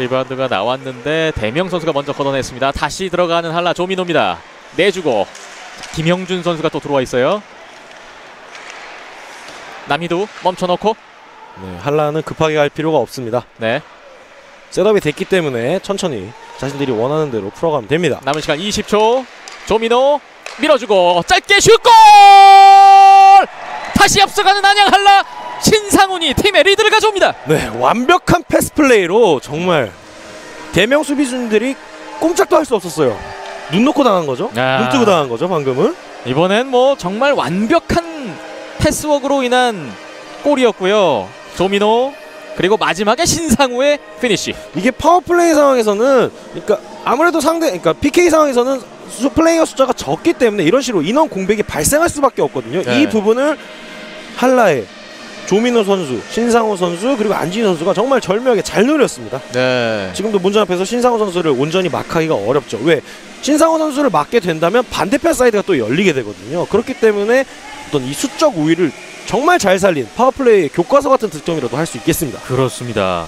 리바운드가 나왔는데 대명 선수가 먼저 걷어냈습니다. 다시 들어가는 한라 조민호입니다. 내주고 김형준 선수가 또 들어와 있어요. 남희두 멈춰놓고 네, 한라는 급하게 갈 필요가 없습니다. 네 셋업이 됐기 때문에 천천히 자신들이 원하는 대로 풀어가면 됩니다. 남은 시간 20초 조민호 밀어주고 짧게 슛골 다시 앞서가는 안양 한라 신상우가 팀의 리드를 가져옵니다. 네, 완벽한 패스 플레이로 정말 대명 수비수들이 꼼짝도 할 수 없었어요. 눈 놓고 당한 거죠? 아. 눈 뜨고 당한 거죠, 방금은? 이번엔 뭐 정말 완벽한 패스워크로 인한 골이었고요. 조민호 그리고 마지막에 신상우의 피니시. 이게 파워플레이 상황에서는 그러니까 아무래도 상대 그러니까 PK 상황에서는 수, 플레이어 숫자가 적기 때문에 이런 식으로 인원 공백이 발생할 수밖에 없거든요. 네. 이 부분을 한라의 조민호 선수, 신상우 선수 그리고 안진휘 선수가 정말 절묘하게 잘 노렸습니다. 네. 지금도 문전 앞에서 신상우 선수를 온전히 마크하기가 어렵죠. 왜? 신상우 선수를 막게 된다면 반대편 사이드가 또 열리게 되거든요. 그렇기 때문에 어떤 이 수적 우위를 정말 잘 살린 파워플레이의 교과서 같은 득점이라고 할 수 있겠습니다. 그렇습니다.